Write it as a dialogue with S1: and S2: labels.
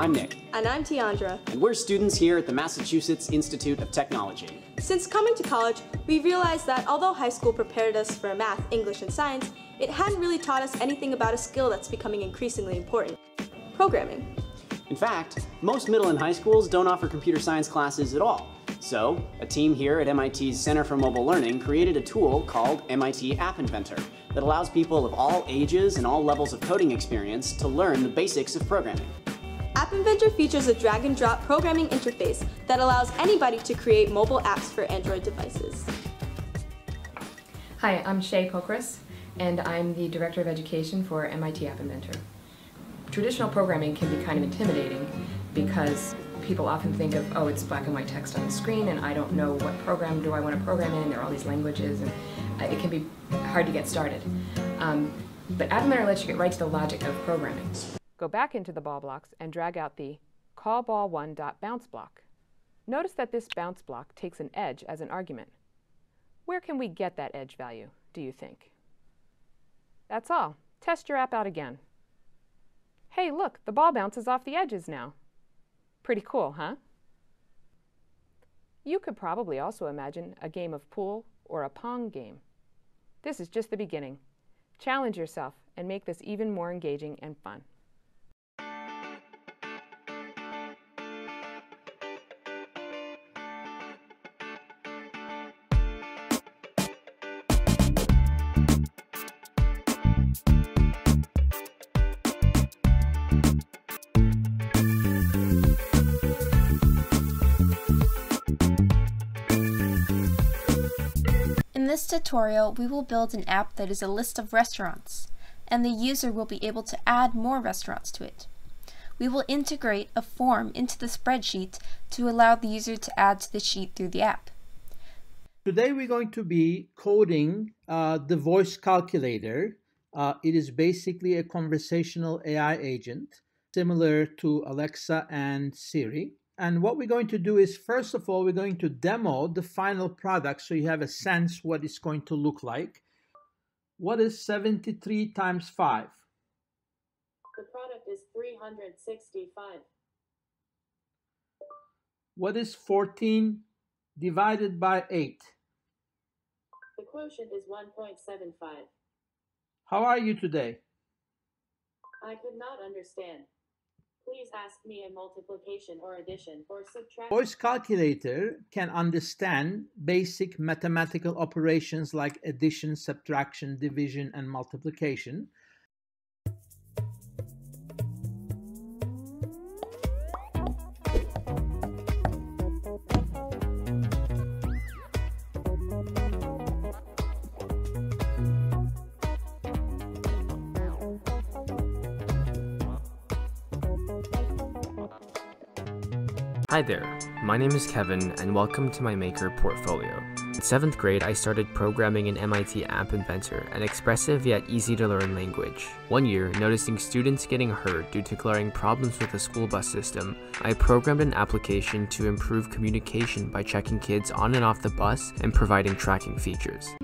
S1: I'm Nick.
S2: And I'm Tiandra.
S1: And we're students here at the Massachusetts Institute of Technology.
S2: Since coming to college, we realized that although high school prepared us for math, English, and science, it hadn't really taught us anything about a skill that's becoming increasingly important programming.
S1: In fact, most middle and high schools don't offer computer science classes at all. So, a team here at MIT's Center for Mobile Learning created a tool called MIT App Inventor that allows people of all ages and all levels of coding experience to learn the basics of programming.
S2: App Inventor features a drag and drop programming interface that allows anybody to create mobile apps for Android devices.
S3: Hi, I'm Shay Pokress, and I'm the Director of Education for MIT App Inventor. Traditional programming can be kind of intimidating because people often think of, oh, it's black and white text on the screen, and I don't know what program do I want to program in, and there are all these languages, and it can be hard to get started. Um, but App Inventor lets you get right to the logic of programming.
S4: Go back into the ball blocks and drag out the call callball1.bounce block. Notice that this bounce block takes an edge as an argument. Where can we get that edge value, do you think? That's all. Test your app out again. Hey, look, the ball bounces off the edges now. Pretty cool, huh? You could probably also imagine a game of pool or a pong game. This is just the beginning. Challenge yourself and make this even more engaging and fun.
S5: In this tutorial, we will build an app that is a list of restaurants, and the user will be able to add more restaurants to it. We will integrate a form into the spreadsheet to allow the user to add to the sheet through the app.
S6: Today we're going to be coding uh, the voice calculator. Uh, it is basically a conversational AI agent similar to Alexa and Siri. And what we're going to do is, first of all, we're going to demo the final product so you have a sense what it's going to look like. What is 73 times 5?
S7: The product is 365.
S6: What is 14 divided by 8?
S7: The quotient is 1.75.
S6: How are you today?
S7: I could not understand. Please ask me a multiplication or addition or subtraction.
S6: Voice calculator can understand basic mathematical operations like addition, subtraction, division, and multiplication.
S8: Hi there, my name is Kevin and welcome to my Maker portfolio. In 7th grade, I started programming in MIT App Inventor, an expressive yet easy to learn language. One year, noticing students getting hurt due to glaring problems with the school bus system, I programmed an application to improve communication by checking kids on and off the bus and providing tracking features.